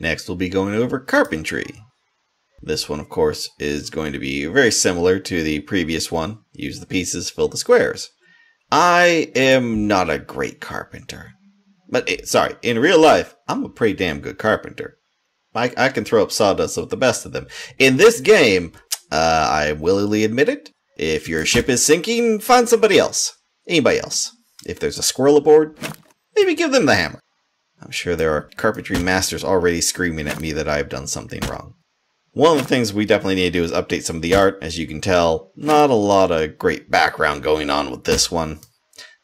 Next, we'll be going over carpentry. This one, of course, is going to be very similar to the previous one. Use the pieces, fill the squares. I am not a great carpenter. But, eh, sorry, in real life, I'm a pretty damn good carpenter. I, I can throw up sawdust with the best of them. In this game, uh, I willingly admit it. If your ship is sinking, find somebody else. Anybody else. If there's a squirrel aboard, maybe give them the hammer. I'm sure there are carpentry masters already screaming at me that I've done something wrong. One of the things we definitely need to do is update some of the art. As you can tell, not a lot of great background going on with this one.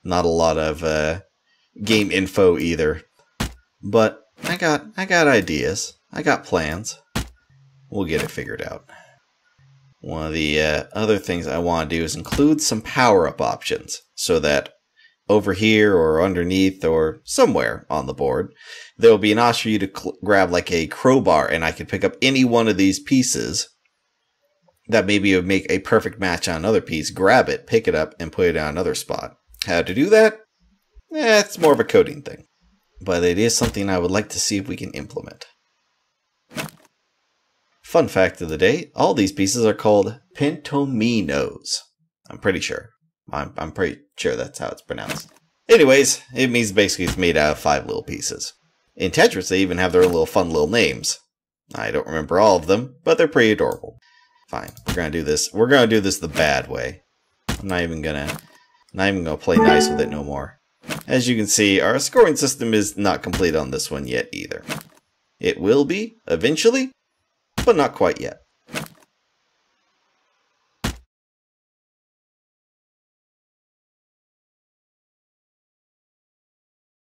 Not a lot of uh, game info either. But I got I got ideas. I got plans. We'll get it figured out. One of the uh, other things I want to do is include some power-up options so that over here or underneath or somewhere on the board, there will be an option for you to grab like a crowbar and I can pick up any one of these pieces that maybe would make a perfect match on another piece, grab it, pick it up, and put it on another spot. How to do that? Eh, it's more of a coding thing. But it is something I would like to see if we can implement. Fun fact of the day, all these pieces are called pentominos. I'm pretty sure. I'm, I'm pretty sure that's how it's pronounced. Anyways, it means basically it's made out of five little pieces. In Tetris, they even have their little fun little names. I don't remember all of them, but they're pretty adorable. Fine, we're gonna do this. We're gonna do this the bad way. I'm not even gonna, not even gonna play nice with it no more. As you can see, our scoring system is not complete on this one yet either. It will be, eventually, but not quite yet.